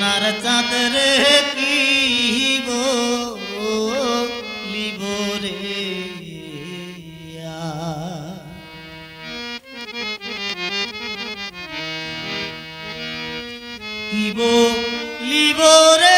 সোনার চাঁদ রে কি বলিব রে কি বলিব রে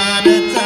I'm a.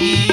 ही